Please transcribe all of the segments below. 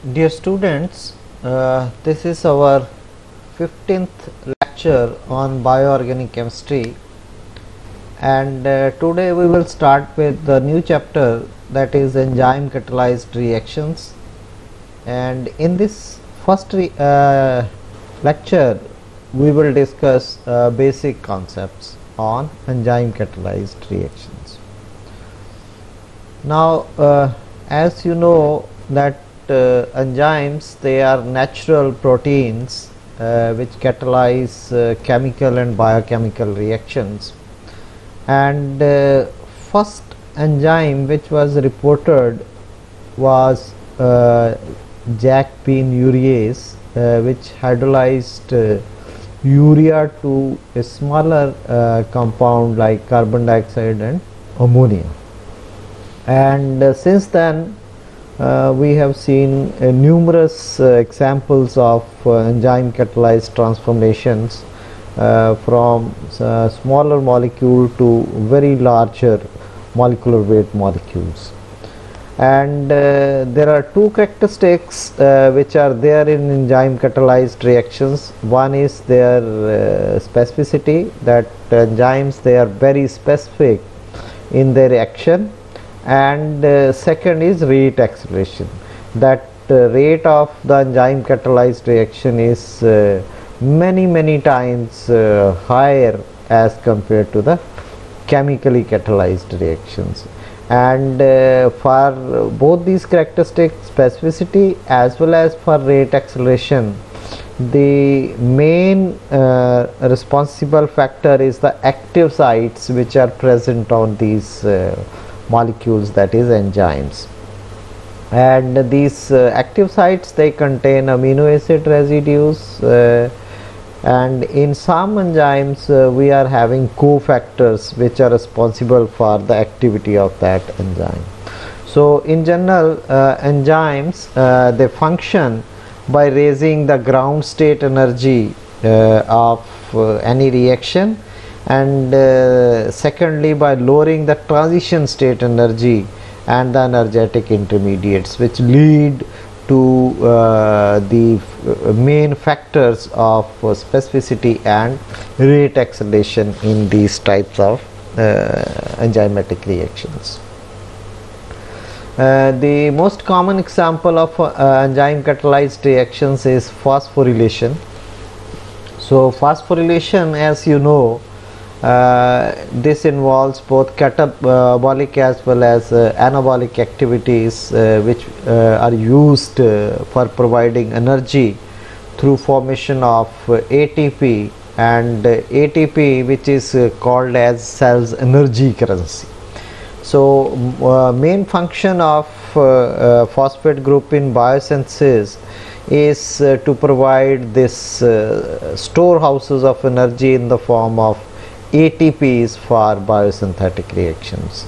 Dear students, uh, this is our 15th lecture on bioorganic chemistry and uh, today we will start with the new chapter that is enzyme catalyzed reactions and in this first uh, lecture we will discuss uh, basic concepts on enzyme catalyzed reactions. Now uh, as you know that enzymes they are natural proteins uh, which catalyze uh, chemical and biochemical reactions. And uh, first enzyme which was reported was uh, jack bean urease uh, which hydrolyzed uh, urea to a smaller uh, compound like carbon dioxide and ammonia. And uh, since then uh, we have seen uh, numerous uh, examples of uh, enzyme catalyzed transformations uh, from uh, smaller molecule to very larger molecular weight molecules. And there are two characteristics which are there in enzyme catalyzed reactions. One is their specificity that enzymes they are very specific in their action and uh, second is rate acceleration. That uh, rate of the enzyme catalyzed reaction is uh, many many times uh, higher as compared to the chemically catalyzed reactions. And uh, for both these characteristics specificity as well as for rate acceleration the main uh, responsible factor is the active sites which are present on these uh, molecules that is enzymes. And these uh, active sites they contain amino acid residues uh, and in some enzymes uh, we are having cofactors which are responsible for the activity of that enzyme. So in general uh, enzymes uh, they function by raising the ground state energy uh, of any reaction and uh, secondly by lowering the transition state energy and the energetic intermediates which lead to uh, the f- main factors of uh, specificity and rate acceleration in these types of uh, enzymatic reactions. Uh, the most common example of uh, enzyme catalyzed reactions is phosphorylation. So, phosphorylation, as you know, uh, this involves both catabolic as well as uh, anabolic activities uh, which uh, are used uh, for providing energy through formation of uh, ATP and ATP which is called as cells energy currency. So, main function of phosphate group in biosynthesis is to provide this storehouses of energy in the form of ATPs for biosynthetic reactions.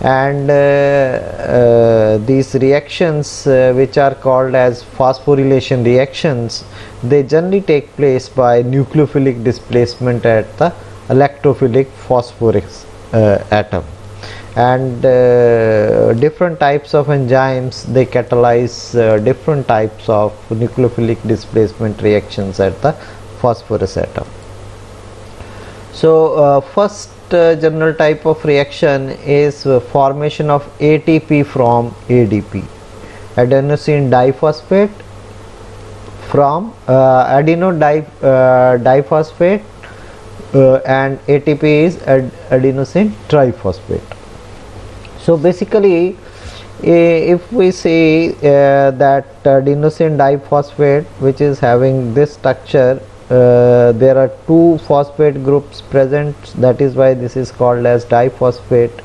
And uh, uh, these reactions, uh, which are called as phosphorylation reactions, they generally take place by nucleophilic displacement at the electrophilic phosphorus uh, atom and uh, different types of enzymes they catalyze uh, different types of nucleophilic displacement reactions at the phosphorus atom so uh, first uh, general type of reaction is uh, formation of ATP from ADP adenosine diphosphate from uh, di- uh, diphosphate uh, and ATP is ad- adenosine triphosphate. So basically if we say that adenosine diphosphate which is having this structure uh, there are two phosphate groups present. That is why this is called as diphosphate.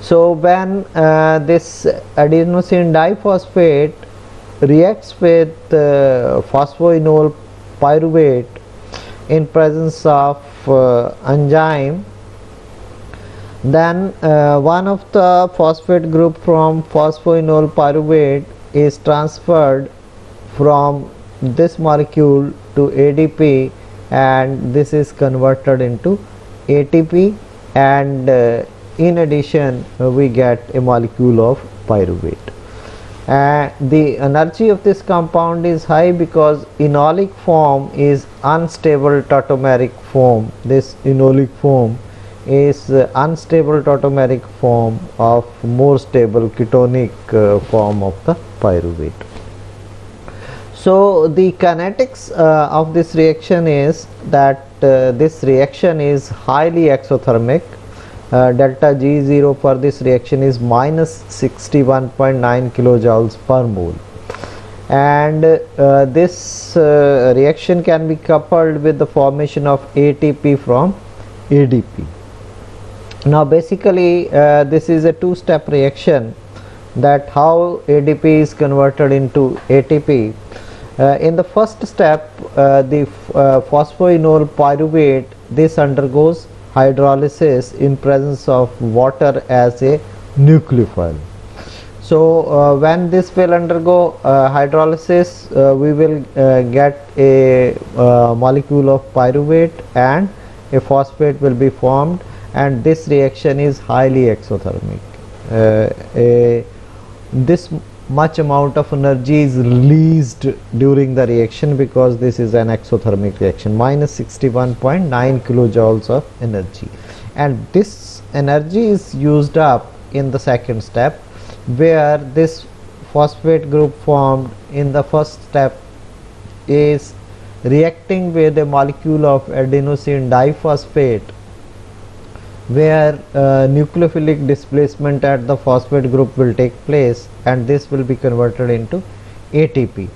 So when uh, this adenosine diphosphate reacts with uh, phosphoenol pyruvate in presence of uh, enzyme then uh, one of the phosphate group from phosphoenol pyruvate is transferred from this molecule to ADP and this is converted into ATP and uh, in addition uh, we get a molecule of pyruvate. And the energy of this compound is high because enolic form is unstable tautomeric form. This enolic form is uh, unstable tautomeric form of more stable ketonic uh, form of the pyruvate so the kinetics uh, of this reaction is that uh, this reaction is highly exothermic uh, delta G0 for this reaction is minus 61.9 kilojoules per mole and uh, this uh, reaction can be coupled with the formation of ATP from ADP. Now basically uh, this is a two step reaction that how ADP is converted into ATP. Uh, in the first step uh, the phosphoenol pyruvate this undergoes hydrolysis in presence of water as a nucleophile. So uh, when this will undergo uh, hydrolysis uh, we will uh, get a uh, molecule of pyruvate and a phosphate will be formed and this reaction is highly exothermic. Uh, a, this much amount of energy is released during the reaction because this is an exothermic reaction. Minus 61.9 kilojoules of energy. And this energy is used up in the second step where this phosphate group formed in the first step is reacting with a molecule of adenosine diphosphate where uh, nucleophilic displacement at the phosphate group will take place and this will be converted into ATP.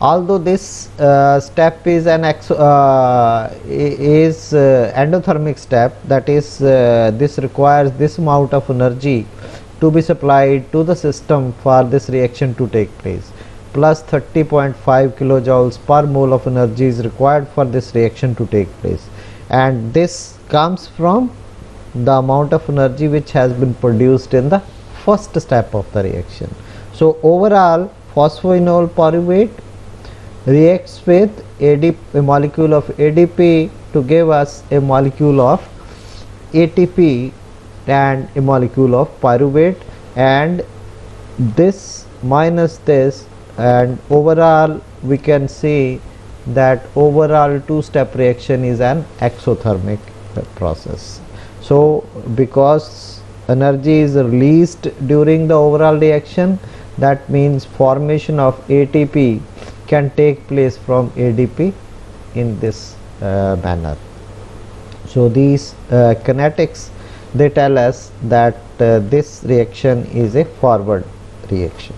Although this uh, step is an uh, is uh, endothermic step that is uh, this requires this amount of energy to be supplied to the system for this reaction to take place plus 30.5 kilojoules per mole of energy is required for this reaction to take place and this comes from the amount of energy which has been produced in the first step of the reaction. So overall phosphoenol pyruvate reacts with ADP, a molecule of ADP to give us a molecule of ATP and a molecule of pyruvate and this minus this and overall we can see that overall two step reaction is an exothermic process. So because energy is released during the overall reaction that means formation of ATP can take place from ADP in this uh, manner. So these uh, kinetics they tell us that uh, this reaction is a forward reaction.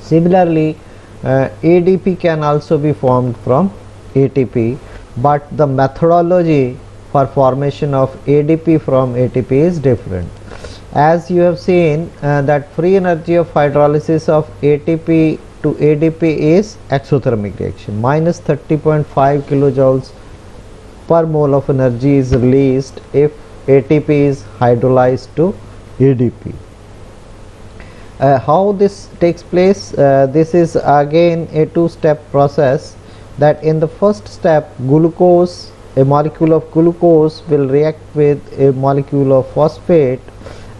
Similarly, uh, ADP can also be formed from ATP but the methodology for formation of ADP from ATP is different. As you have seen uh, that free energy of hydrolysis of ATP to ADP is exothermic reaction minus 30.5 kilojoules per mole of energy is released if ATP is hydrolyzed to ADP. Uh, how this takes place? Uh, this is again a two step process that in the first step glucose a molecule of glucose will react with a molecule of phosphate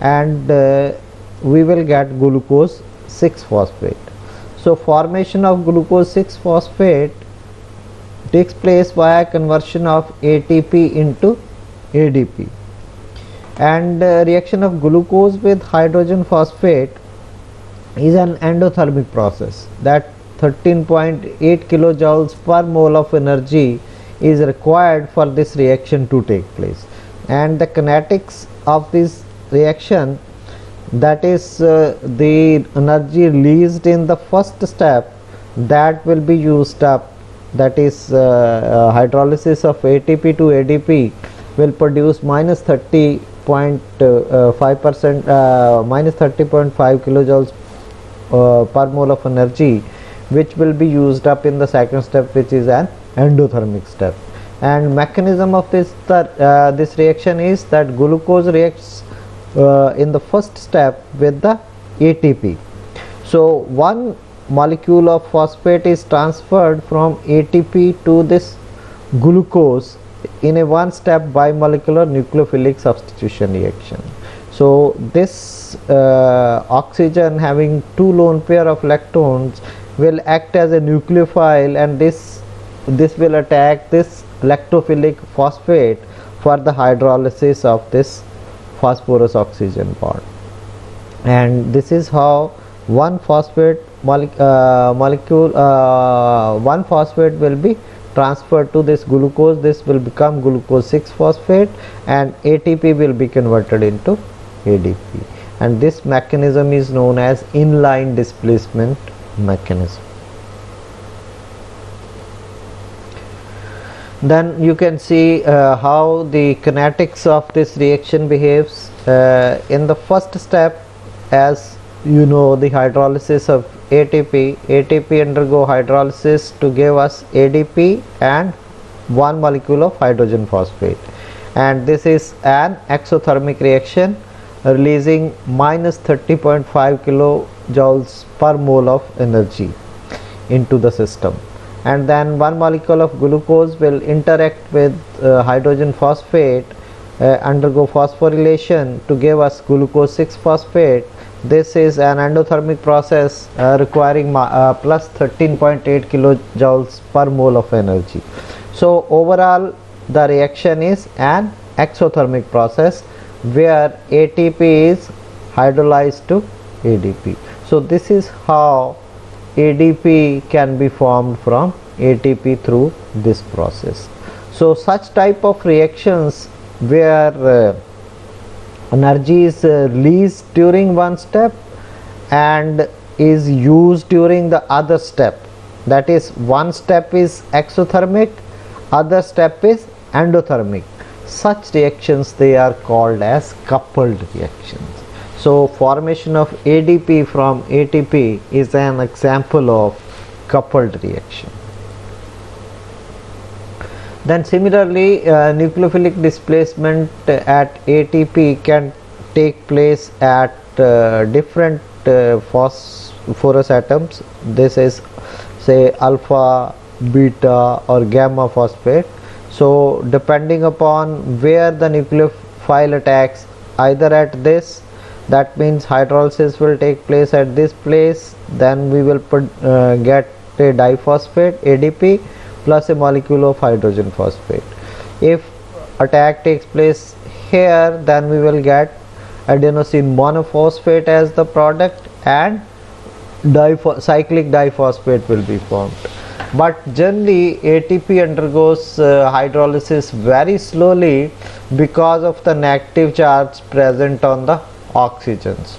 and uh, we will get glucose 6 phosphate. So formation of glucose 6 phosphate takes place via conversion of ATP into ADP and uh, reaction of glucose with hydrogen phosphate is an endothermic process that 13.8 kilojoules per mole of energy is required for this reaction to take place. And the kinetics of this reaction that is uh, the energy released in the first step that will be used up. That is uh, uh, hydrolysis of ATP to ADP will produce minus 30.5 uh, percent uh, minus 30.5 kilojoules uh, per mole of energy which will be used up in the second step which is an endothermic step. And mechanism of this uh, this reaction is that glucose reacts uh, in the first step with the ATP so one molecule of phosphate is transferred from ATP to this glucose in a one step bimolecular nucleophilic substitution reaction. So this uh, oxygen having two lone pair of electrons will act as a nucleophile and this this will attack this electrophilic phosphate for the hydrolysis of this phosphorus oxygen bond. And this is how one phosphate uh, molecule uh, one phosphate will be transferred to this glucose. This will become glucose 6 phosphate and ATP will be converted into ADP and this mechanism is known as inline displacement mechanism then you can see uh, how the kinetics of this reaction behaves uh, in the first step as you know the hydrolysis of ATP ATP undergo hydrolysis to give us ADP and one molecule of hydrogen phosphate. And this is an exothermic reaction releasing minus 30.5 kilojoules per mole of energy into the system and then one molecule of glucose will interact with uh, hydrogen phosphate uh, undergo phosphorylation to give us glucose 6 phosphate. This is an endothermic process uh, requiring uh, plus 13.8 kilojoules per mole of energy. So overall the reaction is an exothermic process where ATP is hydrolyzed to ADP so this is how ADP can be formed from ATP through this process. So such type of reactions where uh, energy is uh, released during one step and is used during the other step. That is one step is exothermic other step is endothermic. Such reactions they are called as coupled reactions so formation of ADP from ATP is an example of coupled reaction. Then similarly uh, nucleophilic displacement at ATP can take place at uh, different uh, phosphorus atoms. This is say alpha, beta or gamma phosphate. So depending upon where the nucleophile attacks either at this that means hydrolysis will take place at this place. Then we will put, uh, get a diphosphate ADP plus a molecule of hydrogen phosphate. If attack takes place here then we will get adenosine monophosphate as the product and cyclic diphosphate will be formed. But generally ATP undergoes uh, hydrolysis very slowly because of the negative charge present on the oxygens.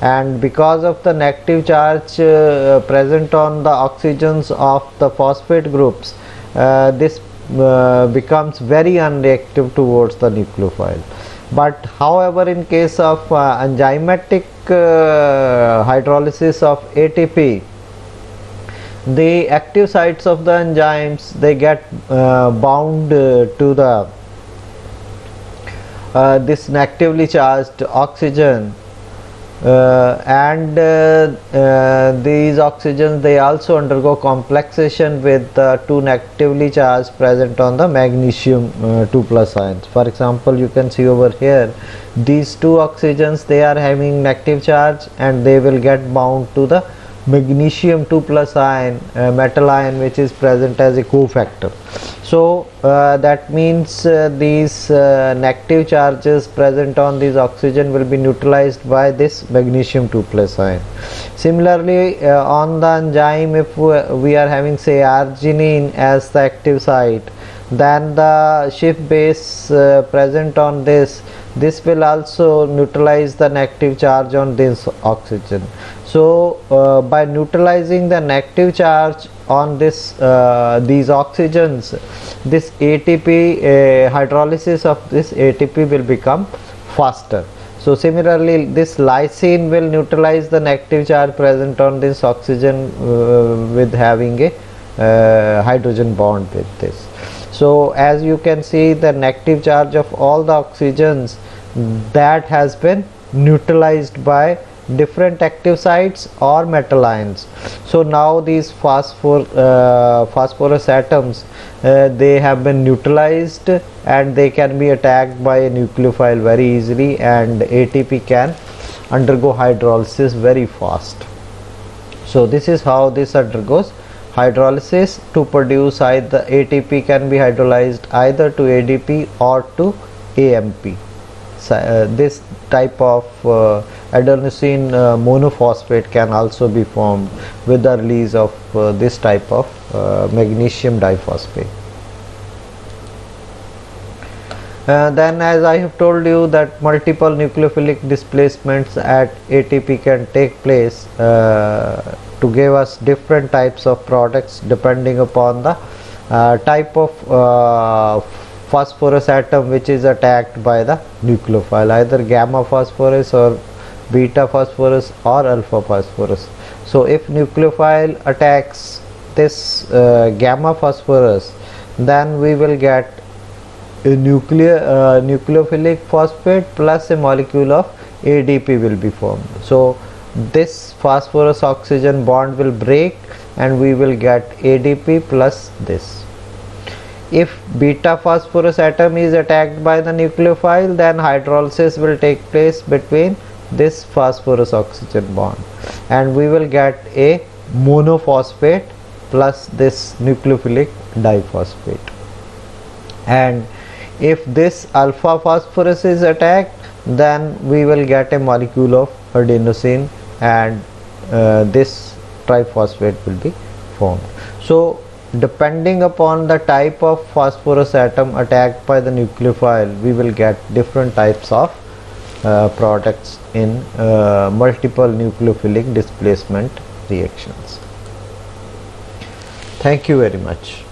And because of the negative charge uh, present on the oxygens of the phosphate groups uh, this uh, becomes very unreactive towards the nucleophile. But however in case of uh, enzymatic uh, hydrolysis of ATP the active sites of the enzymes they get uh, bound to the uh, this negatively charged oxygen uh, and uh, uh, these oxygens they also undergo complexation with the two negatively charged present on the magnesium uh, 2 plus ions. For example you can see over here these two oxygens they are having negative charge and they will get bound to the magnesium 2 plus ion uh, metal ion which is present as a cofactor. So uh, that means uh, these uh, negative charges present on this oxygen will be neutralized by this magnesium 2 plus ion similarly uh, on the enzyme if we are having say arginine as the active site then the Schiff base uh, present on this this will also neutralize the negative charge on this oxygen. So uh, by neutralizing the negative charge on this uh, these oxygens this ATP uh, hydrolysis of this ATP will become faster. So similarly this lysine will neutralize the negative charge present on this oxygen uh, with having a uh, hydrogen bond with this so as you can see the negative charge of all the oxygens that has been neutralized by different active sites or metal ions. So now these phosphor uh, phosphorus atoms uh, they have been neutralized and they can be attacked by a nucleophile very easily and ATP can undergo hydrolysis very fast. So this is how this undergoes hydrolysis to produce either ATP can be hydrolyzed either to ADP or to AMP uh, this type of uh, adenosine uh, monophosphate can also be formed with the release of uh, this type of uh, magnesium diphosphate. Uh, then as I have told you that multiple nucleophilic displacements at ATP can take place to give us different types of products depending upon the type of phosphorus atom which is attacked by the nucleophile either gamma phosphorus or beta phosphorus or alpha phosphorus. So if nucleophile attacks this uh, gamma phosphorus then we will get a nuclear uh, nucleophilic phosphate plus a molecule of ADP will be formed. So this phosphorus oxygen bond will break and we will get ADP plus this. If beta phosphorus atom is attacked by the nucleophile then hydrolysis will take place between this phosphorus oxygen bond. And we will get a monophosphate plus this nucleophilic diphosphate. And if this alpha phosphorus is attacked then we will get a molecule of adenosine and uh, this triphosphate will be formed. So depending upon the type of phosphorus atom attacked by the nucleophile we will get different types of uh, products in uh, multiple nucleophilic displacement reactions. Thank you very much